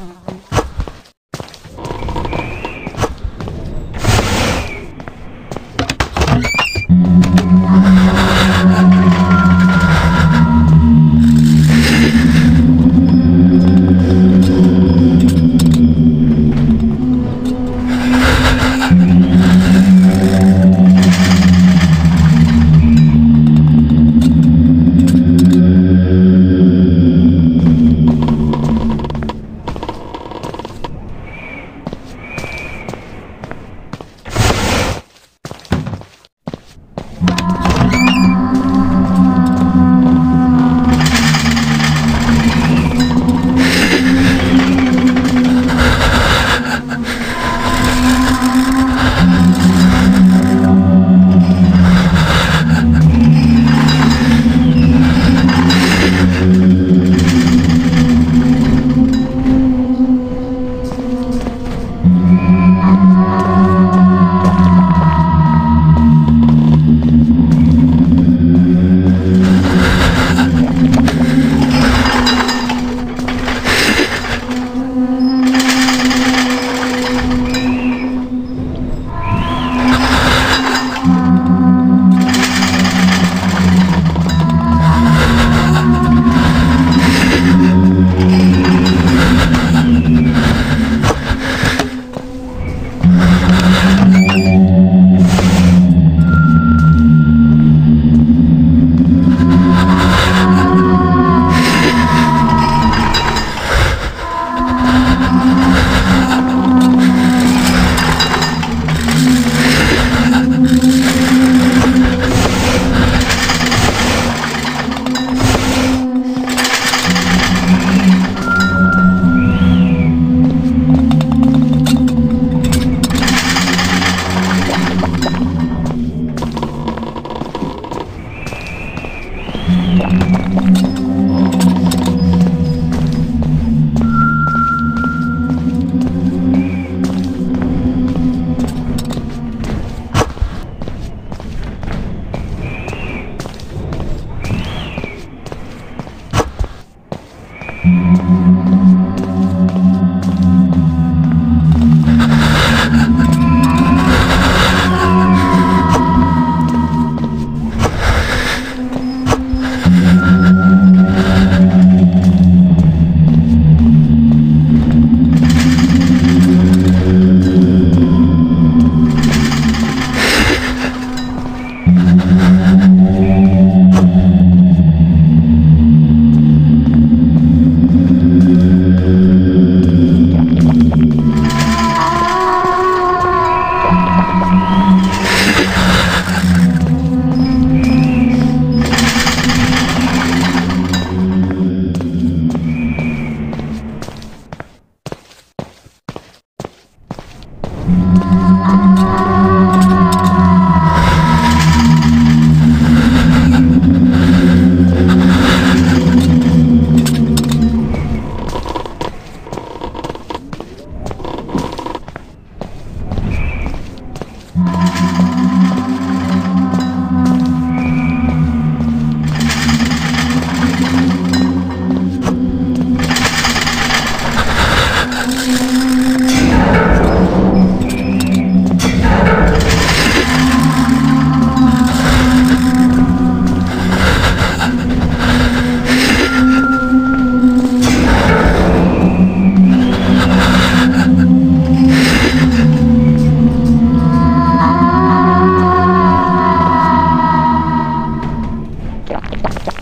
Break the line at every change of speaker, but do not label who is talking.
Mm-hmm.
Thank you. うん。
Thank you.